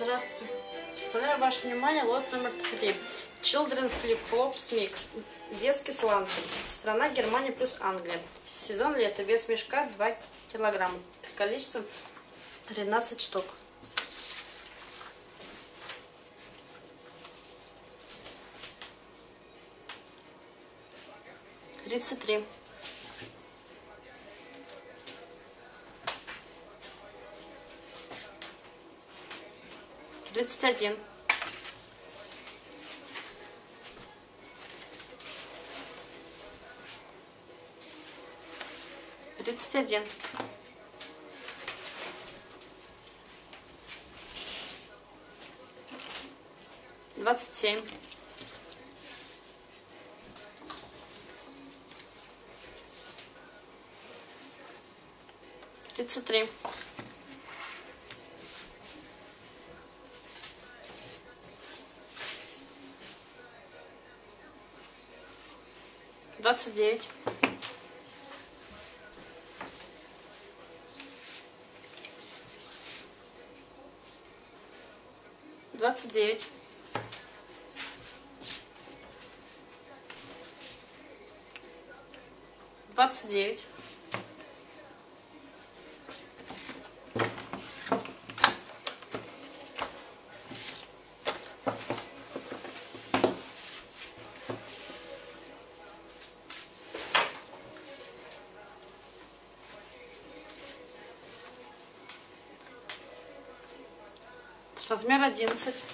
Здравствуйте. Представляю ваше внимание лот номер 3. Children Flip Flops Mix. Детские сланцы. Страна Германия плюс Англия. Сезон лета. Вес мешка 2 килограмма. Количество 13 штук. Тридцать три. Тридцать один. Тридцать один. Двадцать семь. Тридцать три. Двадцать девять. Двадцать девять. Двадцать девять. Размер одиннадцать.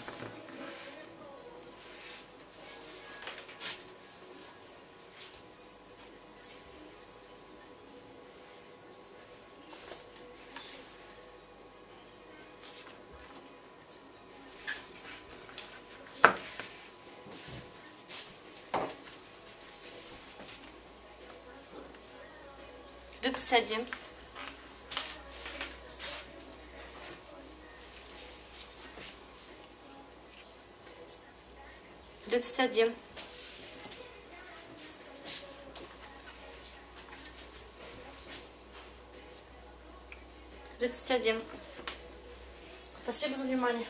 Тридцать один. Тридцать один. Тридцать один. Спасибо за внимание.